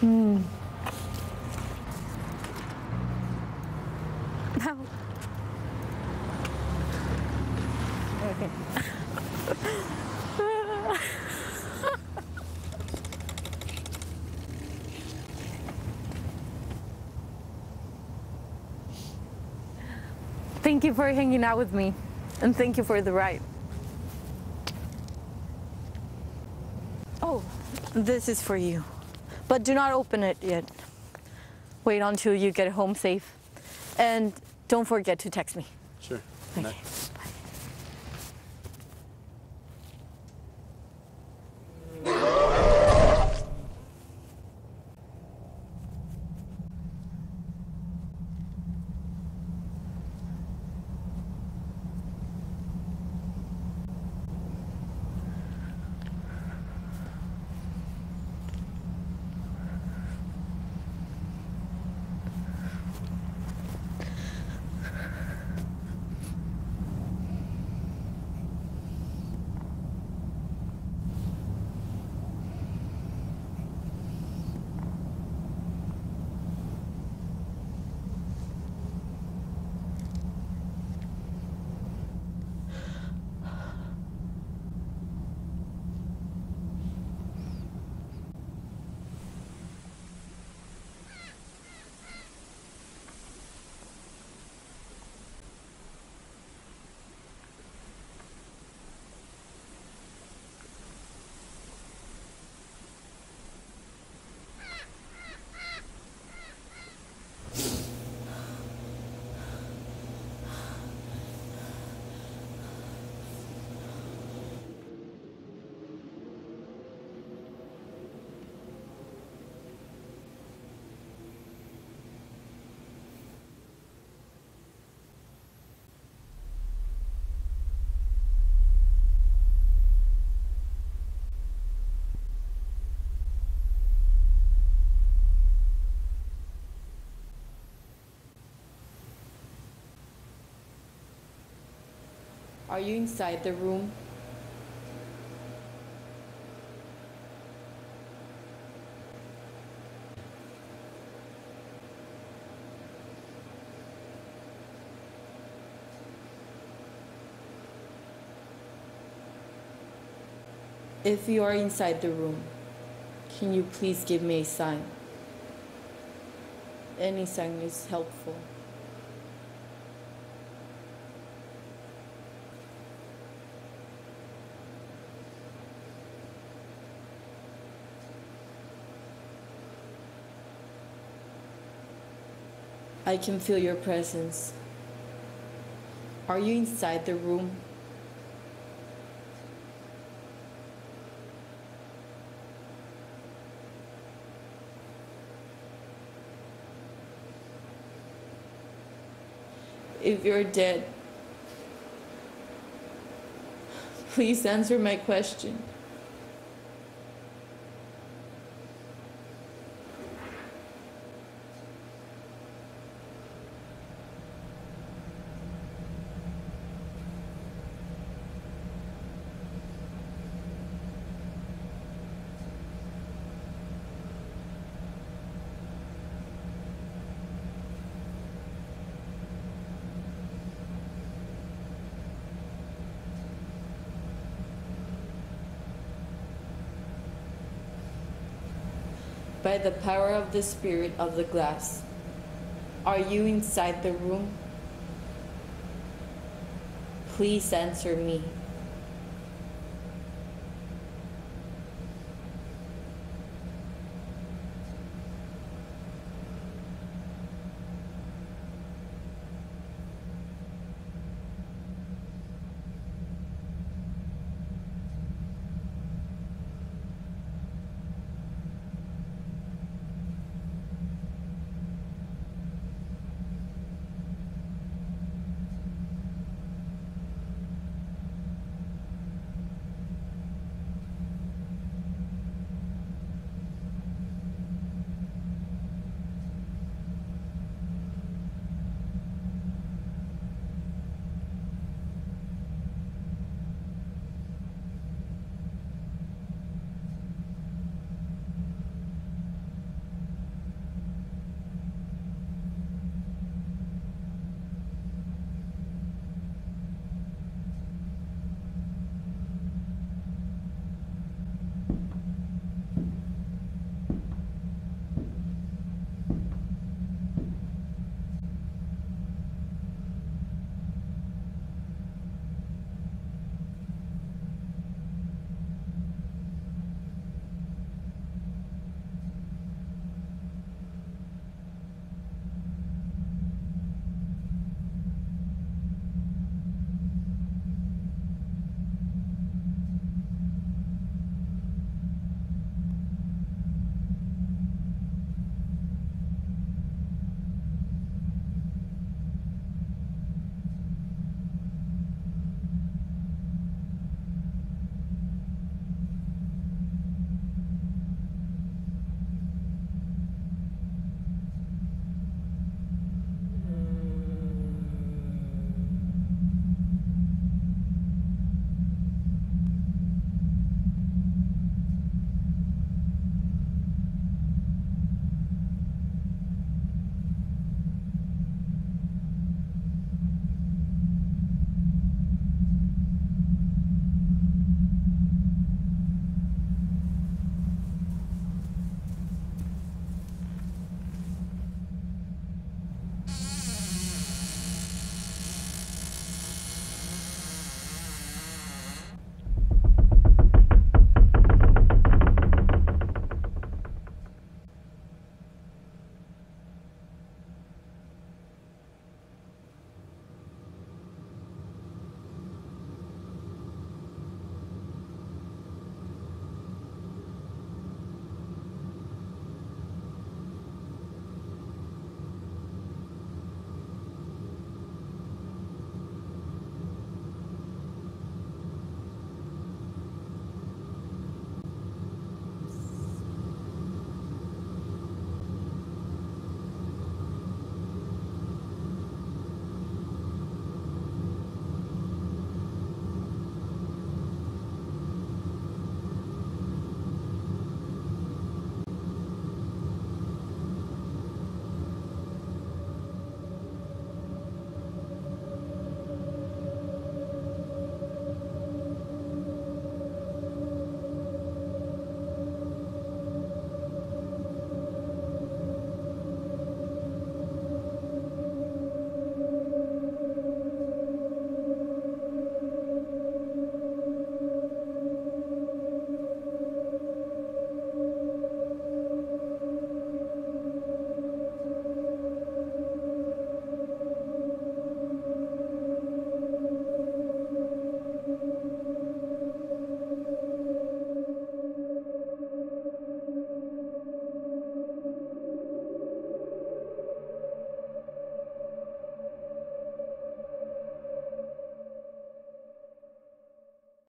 Hmm. No. Okay. Thank you for hanging out with me, and thank you for the ride. This is for you. But do not open it yet. Wait until you get home safe. And don't forget to text me. Sure. Okay. Are you inside the room? If you are inside the room, can you please give me a sign? Any sign is helpful. I can feel your presence. Are you inside the room? If you're dead, please answer my question. By the power of the spirit of the glass, are you inside the room? Please answer me.